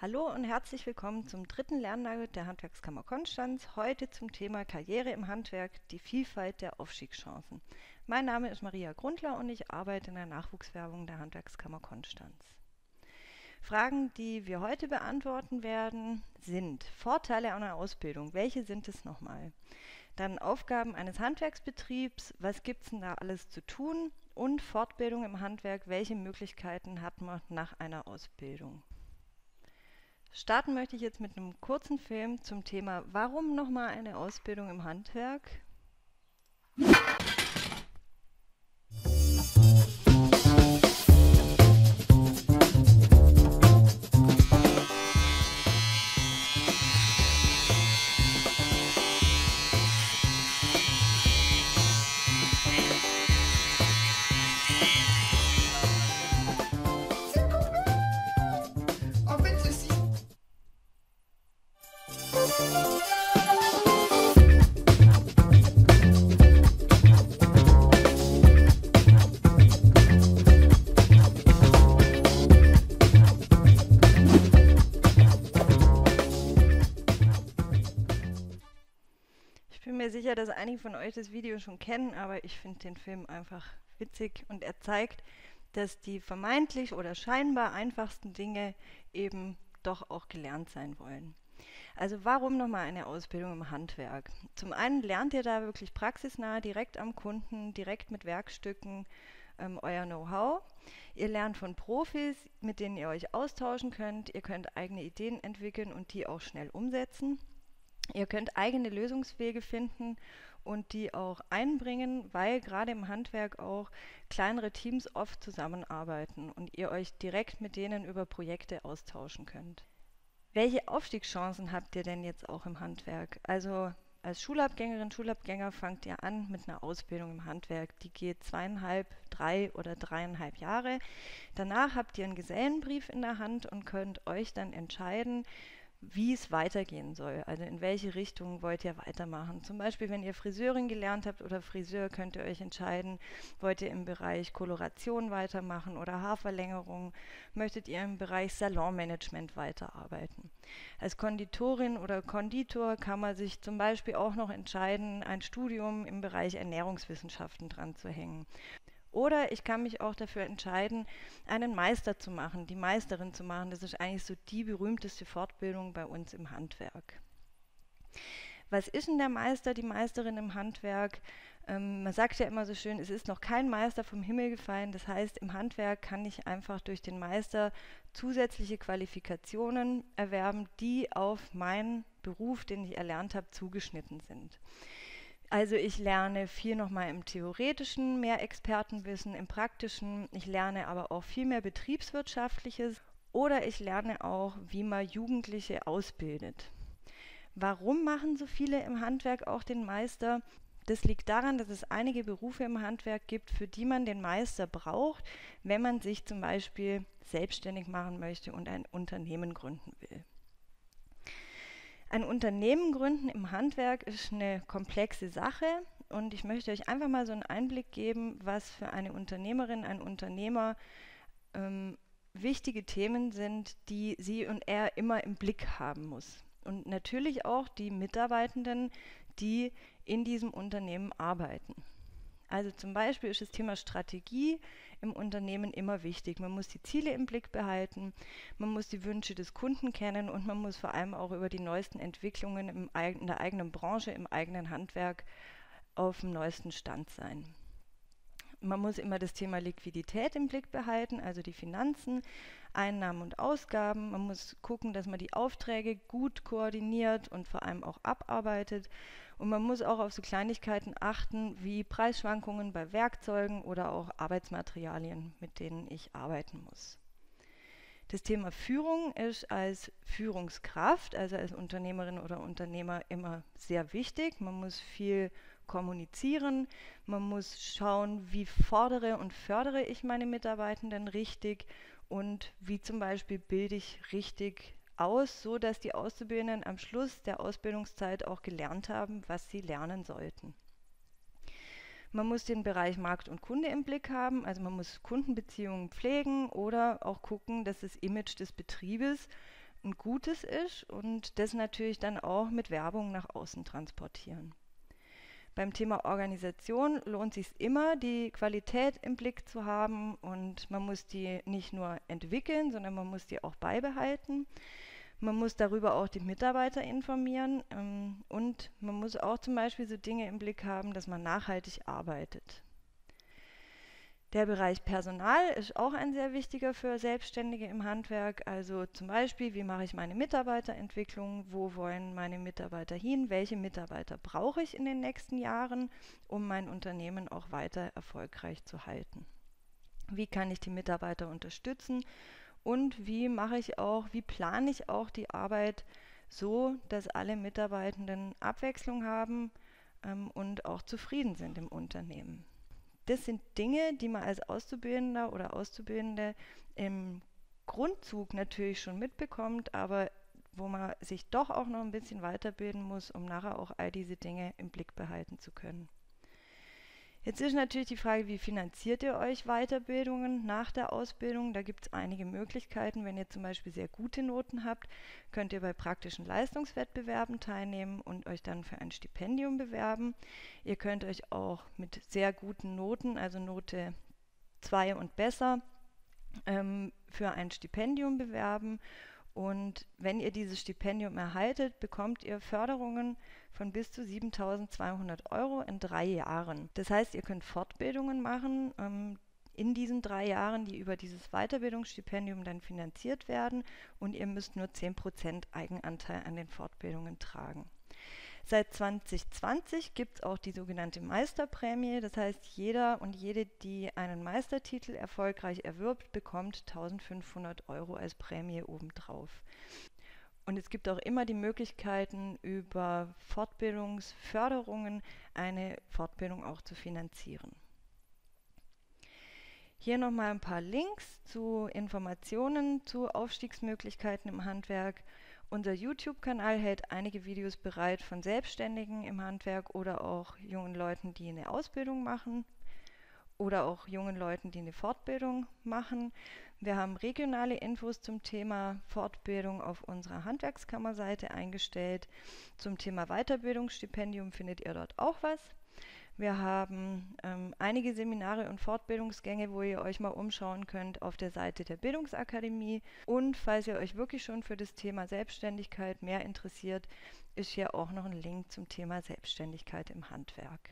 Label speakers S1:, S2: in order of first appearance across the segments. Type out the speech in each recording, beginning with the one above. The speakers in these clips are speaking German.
S1: Hallo und herzlich willkommen zum dritten Lernnagel der Handwerkskammer Konstanz. Heute zum Thema Karriere im Handwerk, die Vielfalt der Aufstiegschancen. Mein Name ist Maria Grundler und ich arbeite in der Nachwuchswerbung der Handwerkskammer Konstanz. Fragen, die wir heute beantworten werden, sind Vorteile einer Ausbildung. Welche sind es nochmal? Dann Aufgaben eines Handwerksbetriebs. Was gibt es denn da alles zu tun? Und Fortbildung im Handwerk. Welche Möglichkeiten hat man nach einer Ausbildung? Starten möchte ich jetzt mit einem kurzen Film zum Thema Warum nochmal eine Ausbildung im Handwerk? Sicher, dass einige von euch das Video schon kennen, aber ich finde den Film einfach witzig und er zeigt, dass die vermeintlich oder scheinbar einfachsten Dinge eben doch auch gelernt sein wollen. Also warum nochmal eine Ausbildung im Handwerk? Zum einen lernt ihr da wirklich praxisnah, direkt am Kunden, direkt mit Werkstücken ähm, euer Know-how. Ihr lernt von Profis, mit denen ihr euch austauschen könnt. Ihr könnt eigene Ideen entwickeln und die auch schnell umsetzen. Ihr könnt eigene Lösungswege finden und die auch einbringen, weil gerade im Handwerk auch kleinere Teams oft zusammenarbeiten und ihr euch direkt mit denen über Projekte austauschen könnt. Welche Aufstiegschancen habt ihr denn jetzt auch im Handwerk? Also als Schulabgängerin, Schulabgänger fangt ihr an mit einer Ausbildung im Handwerk. Die geht zweieinhalb, drei oder dreieinhalb Jahre. Danach habt ihr einen Gesellenbrief in der Hand und könnt euch dann entscheiden, wie es weitergehen soll. Also in welche Richtung wollt ihr weitermachen. Zum Beispiel, wenn ihr Friseurin gelernt habt oder Friseur, könnt ihr euch entscheiden, wollt ihr im Bereich Koloration weitermachen oder Haarverlängerung, möchtet ihr im Bereich Salonmanagement weiterarbeiten. Als Konditorin oder Konditor kann man sich zum Beispiel auch noch entscheiden, ein Studium im Bereich Ernährungswissenschaften dran zu hängen. Oder ich kann mich auch dafür entscheiden, einen Meister zu machen, die Meisterin zu machen. Das ist eigentlich so die berühmteste Fortbildung bei uns im Handwerk. Was ist denn der Meister, die Meisterin im Handwerk? Ähm, man sagt ja immer so schön, es ist noch kein Meister vom Himmel gefallen. Das heißt, im Handwerk kann ich einfach durch den Meister zusätzliche Qualifikationen erwerben, die auf meinen Beruf, den ich erlernt habe, zugeschnitten sind. Also ich lerne viel nochmal im theoretischen, mehr Expertenwissen, im praktischen. Ich lerne aber auch viel mehr betriebswirtschaftliches oder ich lerne auch, wie man Jugendliche ausbildet. Warum machen so viele im Handwerk auch den Meister? Das liegt daran, dass es einige Berufe im Handwerk gibt, für die man den Meister braucht, wenn man sich zum Beispiel selbstständig machen möchte und ein Unternehmen gründen will. Ein Unternehmen gründen im Handwerk ist eine komplexe Sache und ich möchte euch einfach mal so einen Einblick geben, was für eine Unternehmerin, ein Unternehmer ähm, wichtige Themen sind, die sie und er immer im Blick haben muss. Und natürlich auch die Mitarbeitenden, die in diesem Unternehmen arbeiten. Also zum Beispiel ist das Thema Strategie im Unternehmen immer wichtig. Man muss die Ziele im Blick behalten, man muss die Wünsche des Kunden kennen und man muss vor allem auch über die neuesten Entwicklungen im, in der eigenen Branche, im eigenen Handwerk auf dem neuesten Stand sein. Man muss immer das Thema Liquidität im Blick behalten, also die Finanzen, Einnahmen und Ausgaben. Man muss gucken, dass man die Aufträge gut koordiniert und vor allem auch abarbeitet. Und man muss auch auf so Kleinigkeiten achten wie Preisschwankungen bei Werkzeugen oder auch Arbeitsmaterialien, mit denen ich arbeiten muss. Das Thema Führung ist als Führungskraft, also als Unternehmerin oder Unternehmer immer sehr wichtig. Man muss viel kommunizieren, man muss schauen, wie fordere und fördere ich meine Mitarbeitenden richtig und wie zum Beispiel bilde ich richtig aus, so dass die Auszubildenden am Schluss der Ausbildungszeit auch gelernt haben, was sie lernen sollten. Man muss den Bereich Markt und Kunde im Blick haben, also man muss Kundenbeziehungen pflegen oder auch gucken, dass das Image des Betriebes ein gutes ist und das natürlich dann auch mit Werbung nach außen transportieren. Beim Thema Organisation lohnt sich immer, die Qualität im Blick zu haben und man muss die nicht nur entwickeln, sondern man muss die auch beibehalten. Man muss darüber auch die Mitarbeiter informieren ähm, und man muss auch zum Beispiel so Dinge im Blick haben, dass man nachhaltig arbeitet. Der Bereich Personal ist auch ein sehr wichtiger für Selbstständige im Handwerk. Also zum Beispiel, wie mache ich meine Mitarbeiterentwicklung? Wo wollen meine Mitarbeiter hin? Welche Mitarbeiter brauche ich in den nächsten Jahren, um mein Unternehmen auch weiter erfolgreich zu halten? Wie kann ich die Mitarbeiter unterstützen? Und wie mache ich auch, wie plane ich auch die Arbeit so, dass alle Mitarbeitenden Abwechslung haben ähm, und auch zufrieden sind im Unternehmen? das sind Dinge, die man als Auszubildender oder Auszubildende im Grundzug natürlich schon mitbekommt, aber wo man sich doch auch noch ein bisschen weiterbilden muss, um nachher auch all diese Dinge im Blick behalten zu können. Jetzt ist natürlich die Frage, wie finanziert ihr euch Weiterbildungen nach der Ausbildung? Da gibt es einige Möglichkeiten. Wenn ihr zum Beispiel sehr gute Noten habt, könnt ihr bei praktischen Leistungswettbewerben teilnehmen und euch dann für ein Stipendium bewerben. Ihr könnt euch auch mit sehr guten Noten, also Note 2 und besser, ähm, für ein Stipendium bewerben. Und wenn ihr dieses Stipendium erhaltet, bekommt ihr Förderungen von bis zu 7.200 Euro in drei Jahren. Das heißt, ihr könnt Fortbildungen machen ähm, in diesen drei Jahren, die über dieses Weiterbildungsstipendium dann finanziert werden und ihr müsst nur 10% Eigenanteil an den Fortbildungen tragen. Seit 2020 gibt es auch die sogenannte Meisterprämie. Das heißt, jeder und jede, die einen Meistertitel erfolgreich erwirbt, bekommt 1500 Euro als Prämie obendrauf. Und es gibt auch immer die Möglichkeiten, über Fortbildungsförderungen eine Fortbildung auch zu finanzieren. Hier nochmal ein paar Links zu Informationen zu Aufstiegsmöglichkeiten im Handwerk. Unser YouTube-Kanal hält einige Videos bereit von Selbstständigen im Handwerk oder auch jungen Leuten, die eine Ausbildung machen oder auch jungen Leuten, die eine Fortbildung machen. Wir haben regionale Infos zum Thema Fortbildung auf unserer Handwerkskammerseite eingestellt. Zum Thema Weiterbildungsstipendium findet ihr dort auch was. Wir haben ähm, einige Seminare und Fortbildungsgänge, wo ihr euch mal umschauen könnt auf der Seite der Bildungsakademie. Und falls ihr euch wirklich schon für das Thema Selbstständigkeit mehr interessiert, ist hier auch noch ein Link zum Thema Selbstständigkeit im Handwerk.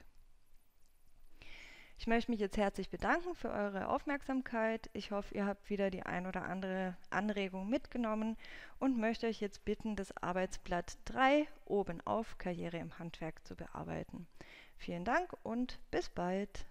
S1: Ich möchte mich jetzt herzlich bedanken für eure Aufmerksamkeit. Ich hoffe, ihr habt wieder die ein oder andere Anregung mitgenommen und möchte euch jetzt bitten, das Arbeitsblatt 3 oben auf Karriere im Handwerk zu bearbeiten. Vielen Dank und bis bald.